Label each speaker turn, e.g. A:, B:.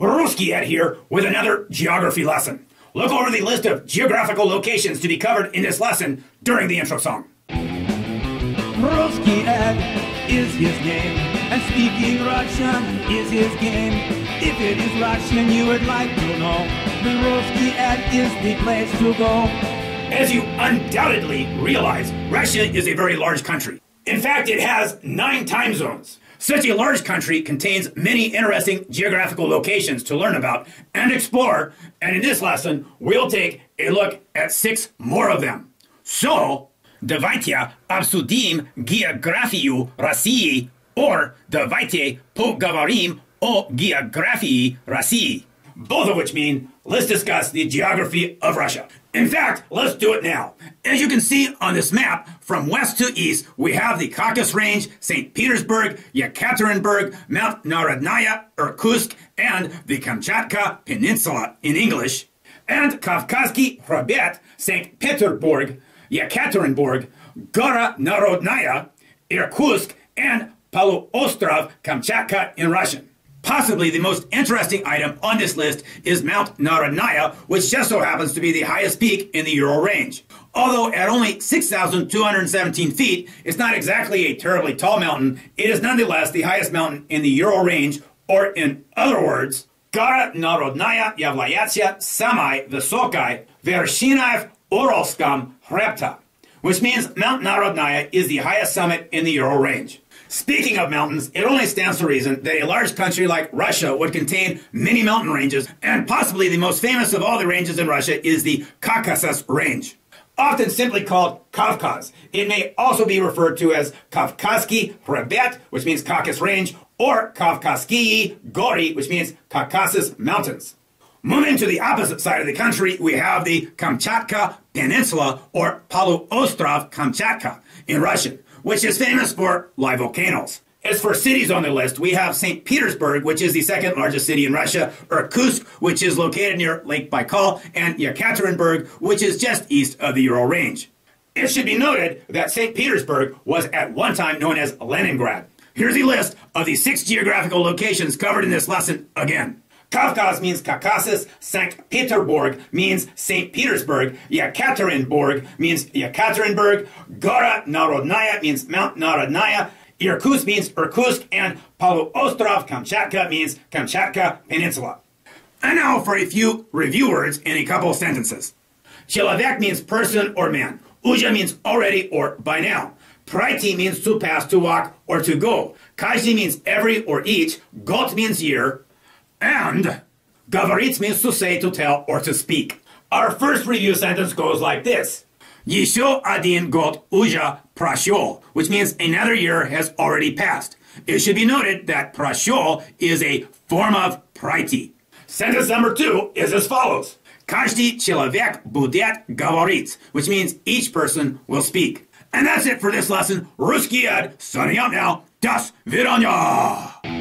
A: Rusky Ed here with another geography lesson. Look over the list of geographical locations to be covered in this lesson during the intro song.
B: Rusky Ed is his name, and speaking Russian is his game. If it is Russian you would like to know, the Rusky Ed is the place to go.
A: As you undoubtedly realize, Russia is a very large country. In fact, it has nine time zones. Such a large country contains many interesting geographical locations to learn about and explore, and in this lesson, we'll take a look at six more of them. So, давайте обсудим географию России, or давайте поговорим о географии России. Both of which mean, let's discuss the geography of Russia. In fact, let's do it now. As you can see on this map, from west to east, we have the Caucasus Range, St. Petersburg, Yekaterinburg, Mount Narodnaya, Irkutsk, and the Kamchatka Peninsula in English, and Kavkazsky Hrebet, St. Petersburg, Yekaterinburg, Gora Narodnaya, Irkutsk, and Poloostrov Kamchatka in Russian. Possibly the most interesting item on this list is Mount Narodnaya, which just so happens to be the highest peak in the Ural Range. Although at only 6,217 feet, it's not exactly a terribly tall mountain, it is nonetheless the highest mountain in the Ural Range, or in other words, Gora Narodnaya Yavlayatsia Samai Vysokai Vershinav Uralskam Hrebta, which means Mount Narodnaya is the highest summit in the Ural Range. Speaking of mountains, it only stands to reason that a large country like Russia would contain many mountain ranges, and possibly the most famous of all the ranges in Russia is the Caucasus Range. Often simply called Kavkaz. It may also be referred to as Kavkazsky Hrebet, which means Caucasus Range, or Kavkazsky Gori, which means Caucasus Mountains. Moving to the opposite side of the country, we have the Kamchatka Peninsula, or Poloostrov Kamchatka in Russian which is famous for live volcanoes. As for cities on the list, we have St. Petersburg, which is the second largest city in Russia, Irkutsk, which is located near Lake Baikal, and Yekaterinburg, which is just east of the Ural Range. It should be noted that St. Petersburg was at one time known as Leningrad. Here's a list of the six geographical locations covered in this lesson again. Kavkaz means Caucasus, St. Petersburg means St. Petersburg, Yekaterinburg means Yekaterinburg, Gora Narodnaya means Mount Narodnaya, Irkutsk means Irkutsk, and Poloostrov Kamchatka means Kamchatka Peninsula. And now for a few review words in a couple sentences. Человек means person or man. Uja means already or by now. Praiti means to pass, to walk, or to go. Каждый means every or each. Got means year. And говорить means to say, to tell, or to speak. Our first review sentence goes like this. Еще один год уже прошел, which means another year has already passed. It should be noted that прошел is a form of пройти. Sentence number two is as follows. Каждый человек будет говорить, which means each person will speak. And that's it for this lesson. Rusky Ed, signing up now. Das Vidania!